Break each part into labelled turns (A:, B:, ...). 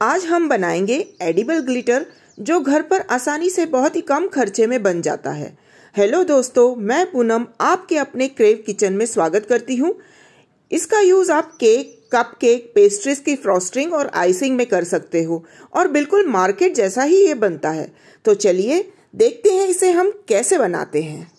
A: आज हम बनाएँगे एडिबल ग्लिटर जो घर पर आसानी से बहुत ही कम खर्चे में बन जाता है। हेलो दोस्तों, मैं पूनम आपके अपने क्रेव किचन में स्वागत करती हूँ। इसका यूज़ आप केक कप केक पेस्ट्रीज की फ्रॉस्टिंग और आइसिंग में कर सकते हो, और बिल्कुल मार्केट जैसा ही ये बनता है। तो चलिए देखते हैं इसे हम कैसे बनाते हैं।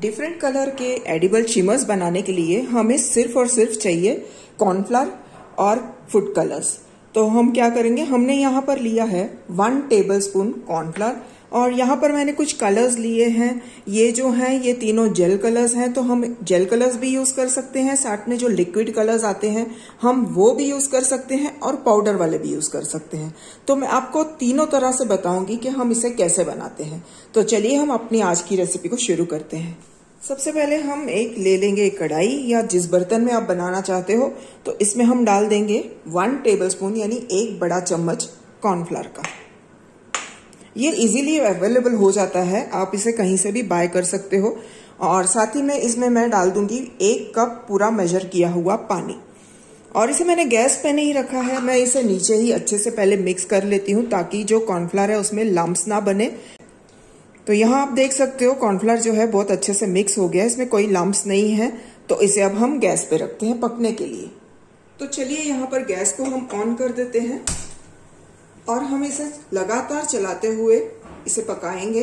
A: डिफरेंट कलर के एडिबल चिमर्स बनाने के लिए हमें सिर्फ़ और सिर्फ़ चाहिए कॉर्नफ्लावर और फ़ूड कलर्स तो हम क्या करेंगे? हमने यहाँ पर लिया है वन टेबल स्पून कॉर्नफ्लावर और यहाँ पर मैंने कुछ कलर्स लिए हैं। ये जो हैं, ये तीनों जेल कलर्स हैं तो हम जेल कलर्स भी यूज़ कर सकते हैं। साथ में जो लिक्विड कलर्स आते हैं, हम वो भी यूज़ कर सकते हैं और पाउडर वाले भी यूज़ कर सकते हैं। तो मैं आपको तीनों तरह से बताऊँगी कि हम इसे कैसे बनाते हैं। तो चलिए हम अपनी आज की रेसिपी को शुरू करते हैं। सबसे पहले हम एक ले लेंगे कढ़ाई, या जिस बर्तन में आप बनाना चाहते हो तो इसमें हम डाल देंगे वन टेबलस्पून यानी एक बड़ा चम्मच कॉर्नफ्लावर का। ये इजीली अवेलेबल हो जाता है, आप इसे कहीं से भी बाय कर सकते हो, और साथ ही में इसमें मैं डाल दूँगी एक कप पूरा मेजर किया हुआ पानी। और इसे मैंने गैस पे नहीं रखा है, मैं इसे नीचे ही अच्छे से पहले मिक्स कर लेती हूँ, ताकि जो कॉर्नफ्लावर है उसमें लम्ब ना बने। तो यहाँ आप देख सकते हो कॉर्नफ्लावर जो है बहुत अच्छे से मिक्स हो गया है। इसमें कोई लम्ब नहीं है। तो इसे अब हम गैस पे रखते हैं पकने के लिए। तो चलिए यहाँ पर गैस को हम ऑन कर देते हैं और हम इसे लगातार चलाते हुए इसे पकाएँगे।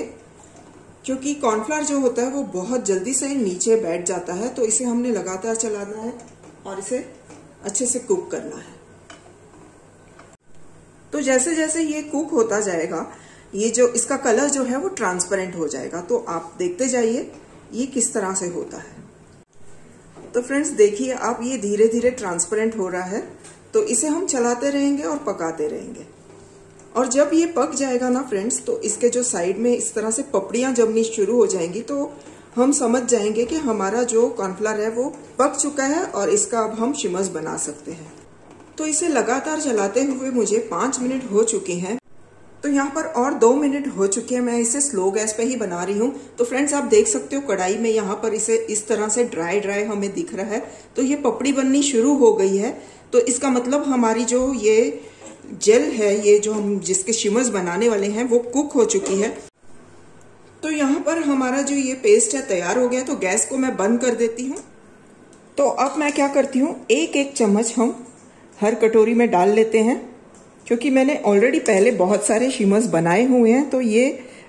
A: क्योंकि कॉर्नफ्लावर जो होता है वो बहुत जल्दी से नीचे बैठ जाता है तो इसे हमने लगातार चलाना है और इसे अच्छे से कुक करना है। तो जैसे जैसे ये कुक होता जाएगा ये जो, इसका कलर जो है वो ट्रांसपेरेंट हो जाएगा। तो आप देखते जाइए, ये किस तरह से होता है। तो फ्रेंड्स देखिए आप ये धीरे धीरे ट्रांसपेरेंट हो रहा है। तो इसे हम चलाते रहेंगे और पकाते रहेंगे। और जब ये पक जाएगा ना फ्रेंड्स तो इसके जो साइड में इस तरह से पपड़ियाँ जमनी शुरू हो जाएँगी तो हम समझ जाएँगे कि हमारा जो कॉर्नफ्लावर है वो पक चुका है और इसका अब हम शिमस बना सकते हैं। तो इसे लगातार चलाते हुए मुझे पाँच मिनट हो चुके हैं। तो यहाँ पर और दो मिनट हो चुके हैं, मैं इसे स्लो गैस पे ही बना रही हूँ। तो फ्रेंड्स आप देख सकते हो कढ़ाई में यहाँ पर इसे इस तरह से ड्राई ड्राई हमें दिख रहा है। तो ये पपड़ी बननी शुरू हो गई है। तो इसका मतलब हमारी जो ये जेल है, ये जो हम जिसके शिमर्स बनाने वाले हैं, वो कुक हो चुकी है। तो यहाँ पर हमारा जो ये पेस्ट है तैयार हो गया तो गैस को मैं बंद कर देती हूँ। तो अब मैं क्या करती हूँ, एक एक चम्मच हम हर कटोरी में डाल लेते हैं। क्योंकि मैंने ऑलरेडी पहले बहुत सारे शिमर्स बनाए हुए हैं तो ये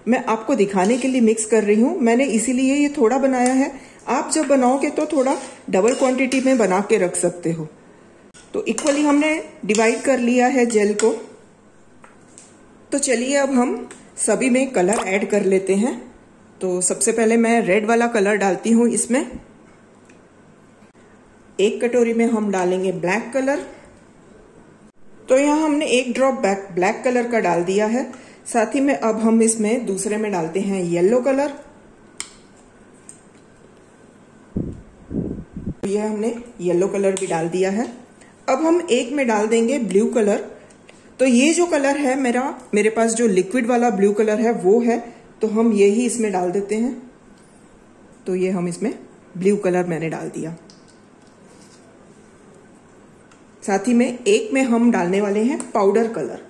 A: मैं आपको दिखाने के लिए मिक्स कर रही हूँ। मैंने इसीलिए ये थोड़ा बनाया है। आप जब बनाओगे तो थोड़ा डबल क्वांटिटी में बना के रख सकते हो। तो इक्वली हमने डिवाइड कर लिया है जेल को। तो चलिए अब हम सभी में कलर ऐड कर लेते हैं। तो सबसे पहले मैं रेड वाला कलर डालती हूँ इसमें। एक कटोरी में हम डालेंगे ब्लैक कलर तो यहाँ हमने एक ड्रॉप ब्लैक कलर का डाल दिया है। साथ ही में अब हम इसमें दूसरे में डालते हैं येलो कलर यह हमने येलो कलर भी डाल दिया है। अब हम एक में डाल देंगे ब्लू कलर तो ये जो कलर है मेरा, मेरे पास जो लिक्विड वाला ब्लू कलर है वो है। तो हम ये ही इसमें डाल देते हैं। तो ये हम इसमें ब्लू कलर मैंने डाल दिया। साथ ही में एक में हम डालने वाले हैं पाउडर कलर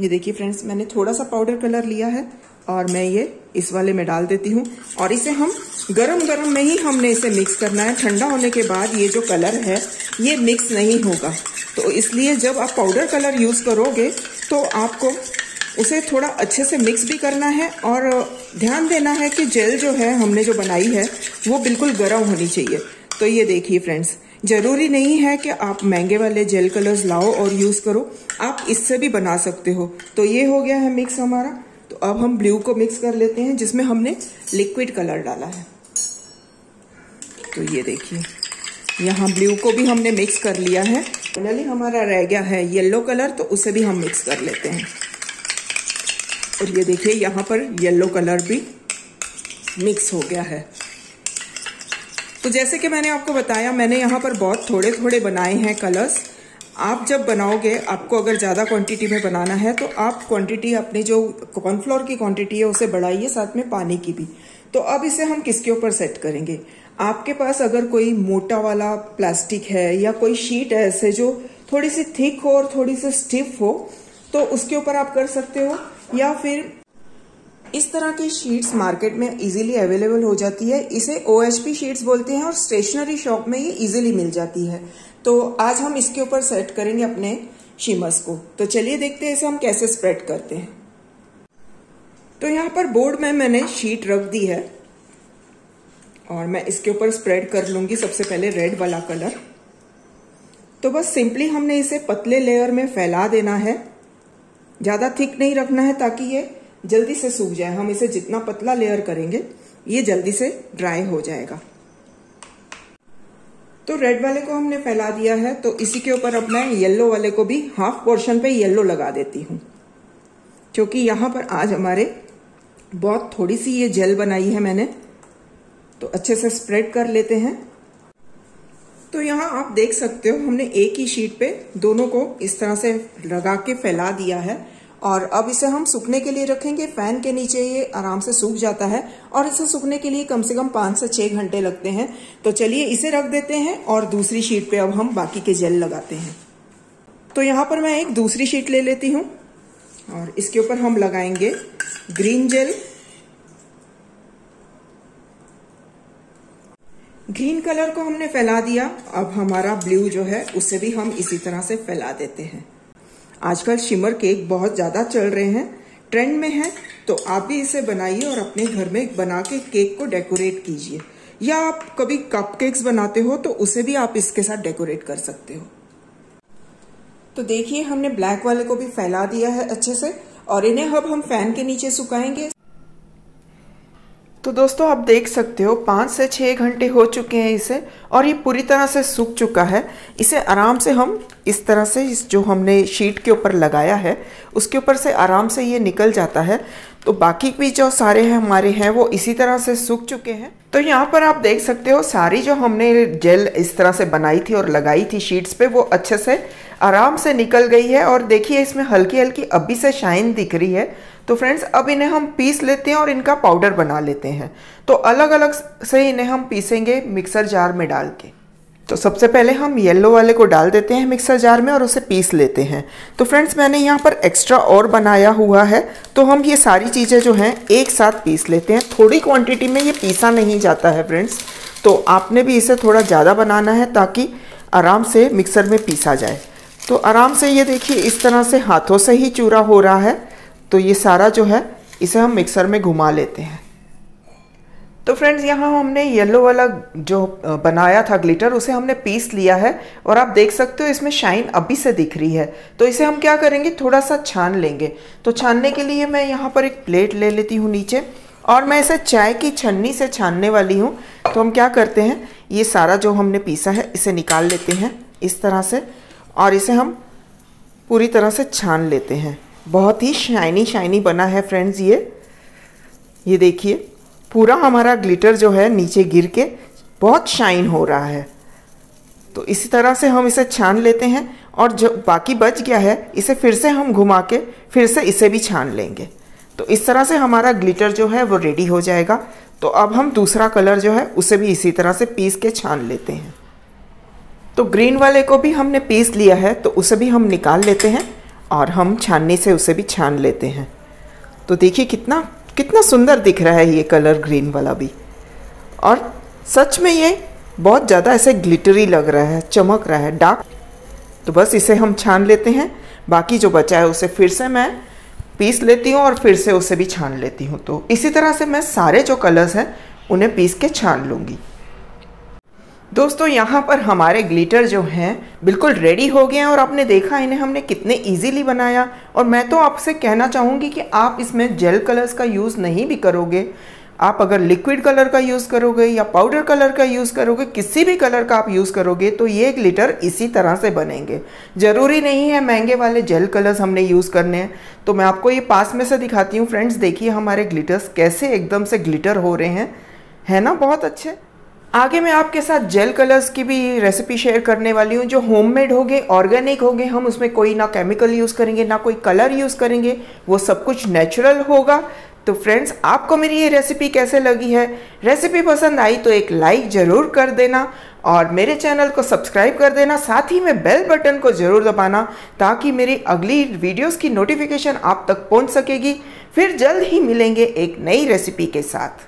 A: ये देखिए फ्रेंड्स मैंने थोड़ा सा पाउडर कलर लिया है और मैं ये इस वाले में डाल देती हूँ और इसे हम गरम गरम में ही हमने इसे मिक्स करना है। ठंडा होने के बाद ये जो कलर है, ये मिक्स नहीं होगा। तो इसलिए जब आप पाउडर कलर यूज़ करोगे तो आपको उसे थोड़ा अच्छे से मिक्स भी करना है और ध्यान देना है कि जेल जो है, हमने जो बनाई है, वो बिल्कुल गर्म होनी चाहिए। तो ये देखिए फ्रेंड्स ज़रूरी नहीं है कि आप महँगे वाले जेल कलर्स लाओ और यूज़ करो। आप इससे भी बना सकते हो। तो ये हो गया है मिक्स हमारा। तो अब हम ब्लू को मिक्स कर लेते हैं, जिसमें हमने लिक्विड कलर डाला है। तो ये देखिए, यहाँ ब्लू को भी हमने मिक्स कर लिया है। फाइनली हमारा रह गया है येलो कलर तो उसे भी हम मिक्स कर लेते हैं। और ये देखिए, यहाँ पर येलो कलर भी मिक्स हो गया है। तो जैसे कि मैंने आपको बताया, मैंने यहाँ पर बहुत थोड़े थोड़े बनाए हैं कलर्स आप जब बनाओगे, आपको अगर ज़्यादा क्वांटिटी में बनाना है तो आप क्वांटिटी अपनी जो कॉर्नफ्लोर की क्वांटिटी है, उसे बढ़ाइए, साथ में पानी की भी। तो अब इसे हम किसके ऊपर सेट करेंगे? आपके पास अगर कोई मोटा वाला प्लास्टिक है, या कोई शीट है ऐसे जो थोड़ी सी थिक हो और थोड़ी सी स्टिफ हो तो उसके ऊपर आप कर सकते हो, या फिर इस तरह की शीट्स मार्केट में इजीली अवेलेबल हो जाती है। इसे ओ शीट्स बोलते हैं और स्टेशनरी शॉप में ये इजीली मिल जाती है। तो आज हम इसके ऊपर सेट करेंगे अपने शिमर्स को। तो चलिए देखते हैं इसे हम कैसे स्प्रेड करते हैं। तो यहाँ पर बोर्ड में मैंने शीट रख दी है और मैं इसके ऊपर स्प्रेड कर लूँगी सबसे पहले रेड वाला कलर तो बस सिंपली हमने इसे पतले लेयर में फैला देना है। ज़्यादा थिक नहीं रखना है ताकि ये जल्दी से सूख जाए, हम इसे जितना पतला लेयर करेंगे, ये जल्दी से ड्राई हो जाएगा। तो रेड वाले को हमने फैला दिया है तो इसी के ऊपर अब मैं येलो वाले को भी हाफ़ पोर्शन पे येलो लगा देती हूँ। क्योंकि यहाँ पर आज हमारे बहुत थोड़ी सी ये जेल बनाई है मैंने तो अच्छे से स्प्रेड कर लेते हैं। तो यहाँ आप देख सकते हो, हमने एक ही शीट पे दोनों को इस तरह से लगा के फैला दिया है। और अब इसे हम सूखने के लिए रखेंगे। फ़ैन के नीचे ये आराम से सूख जाता है और इसे सूखने के लिए कम से कम पाँच से छह घंटे लगते हैं। तो चलिए इसे रख देते हैं और दूसरी शीट पे अब हम बाकी के जेल लगाते हैं। तो यहाँ पर मैं एक दूसरी शीट ले लेती हूँ और इसके ऊपर हम लगाएँगे ग्रीन जेल। ग्रीन कलर को हमने फैला दिया। अब हमारा ब्लू जो है, उसे भी हम इसी तरह से फैला देते हैं। आजकल शिमर केक बहुत ज़्यादा चल रहे हैं। ट्रेंड में है तो आप भी इसे बनाइए और अपने घर में बना के केक को डेकोरेट कीजिए। या आप कभी कप केक्स बनाते हो तो उसे भी आप इसके साथ डेकोरेट कर सकते हो। तो देखिए, हमने ब्लैक वाले को भी फैला दिया है अच्छे से, और इन्हें अब हम फ़ैन के नीचे सुखाएँगे। तो दोस्तों, आप देख सकते हो, पाँच से छः घंटे हो चुके हैं इसे, और ये पूरी तरह से सूख चुका है। इसे आराम से हम इस तरह से, इस जो हमने शीट के ऊपर लगाया है, उसके ऊपर से आराम से ये निकल जाता है। तो बाकी भी जो सारे हैं, हमारे हैं, वो इसी तरह से सूख चुके हैं। तो यहाँ पर आप देख सकते हो, सारी जो हमने जेल इस तरह से बनाई थी और लगाई थी शीट्स पे, वो अच्छे से आराम से निकल गई है। और देखिए, इसमें हल्की हल्की अभी से शाइन दिख रही है। तो फ्रेंड्स, अब इन्हें हम पीस लेते हैं और इनका पाउडर बना लेते हैं। तो अलग अलग से इन्हें हम पीसेंगे मिक्सर जार में डाल के। तो सबसे पहले हम येलो वाले को डाल देते हैं मिक्सर जार में और उसे पीस लेते हैं। तो फ्रेंड्स, मैंने यहाँ पर एक्स्ट्रा और बनाया हुआ है। तो हम ये सारी चीज़ें जो हैं, एक साथ पीस लेते हैं। थोड़ी क्वांटिटी में ये पीसा नहीं जाता है फ्रेंड्स। तो आपने भी इसे थोड़ा ज़्यादा बनाना है ताकि आराम से मिक्सर में पीसा जाए। तो आराम से ये देखिए, इस तरह से हाथों से ही चूरा हो रहा है। तो ये सारा जो है, इसे हम मिक्सर में घुमा लेते हैं। तो फ्रेंड्स यहाँ हमने येलो वाला जो बनाया था ग्लिटर उसे हमने पीस लिया है और आप देख सकते हो इसमें शाइन अभी से दिख रही है। तो इसे हम क्या करेंगे? थोड़ा सा छान लेंगे। तो छानने के लिए मैं यहाँ पर एक प्लेट ले लेती हूँ नीचे और मैं इसे चाय की छन्नी से छानने वाली हूँ। तो हम क्या करते हैं? ये सारा जो हमने पीसा है, इसे निकाल लेते हैं इस तरह से और इसे हम पूरी तरह से छान लेते हैं। बहुत ही शाइनी शाइनी बना है फ्रेंड्स ये। ये देखिए। पूरा हमारा ग्लिटर जो है नीचे गिर के बहुत शाइन हो रहा है। तो इसी तरह से हम इसे छान लेते हैं और जो बाकी बच गया है, इसे फिर से हम घुमा के फिर से इसे भी छान लेंगे। तो इस तरह से हमारा ग्लिटर जो है वो रेडी हो जाएगा। तो अब हम दूसरा कलर जो है, उसे भी इसी तरह से पीस के छान लेते हैं। तो ग्रीन वाले को भी हमने पीस लिया है तो उसे भी हम निकाल लेते हैं और हम छानने से उसे भी छान लेते हैं। तो देखिए कितना कितना सुंदर दिख रहा है ये कलर ग्रीन वाला भी। और सच में ये बहुत ज़्यादा ऐसे ग्लिटरी लग रहा है, चमक रहा है डार्क तो बस इसे हम छान लेते हैं। बाकी जो बचा है उसे फिर से मैं पीस लेती हूँ और फिर से उसे भी छान लेती हूँ। तो इसी तरह से मैं सारे जो कलर्स हैं, उन्हें पीस के छान लूँगी। दोस्तों, यहाँ पर हमारे ग्लिटर जो हैं, बिल्कुल रेडी हो गए हैं और आपने देखा इन्हें हमने कितने इजीली बनाया। और मैं तो आपसे कहना चाहूँगी कि आप इसमें जेल कलर्स का यूज़ नहीं भी करोगे। आप अगर लिक्विड कलर का यूज़ करोगे या पाउडर कलर का यूज़ करोगे, किसी भी कलर का आप यूज़ करोगे तो ये ग्लिटर इसी तरह से बनेंगे। ज़रूरी नहीं है महँगे वाले जेल कलर्स हमने यूज़ करने हैं। तो मैं आपको ये पास में से दिखाती हूँ फ्रेंड्स देखिए हमारे ग्लिटर्स कैसे एकदम से ग्लिटर हो रहे हैं। है ना? बहुत अच्छे। आगे मैं आपके साथ जेल कलर्स की भी रेसिपी शेयर करने वाली हूँ, जो होममेड होंगे ऑर्गेनिक होंगे हम उसमें कोई ना केमिकल यूज़ करेंगे, ना कोई कलर यूज़ करेंगे, वो सब कुछ नेचुरल होगा। तो फ्रेंड्स आपको मेरी ये रेसिपी कैसे लगी है? रेसिपी पसंद आई तो एक लाइक ज़रूर कर देना और मेरे चैनल को सब्सक्राइब कर देना, साथ ही में बेल बटन को ज़रूर दबाना, ताकि मेरी अगली वीडियोस की नोटिफिकेशन आप तक पहुँच सकेगी। फिर जल्द ही मिलेंगे एक नई रेसिपी के साथ।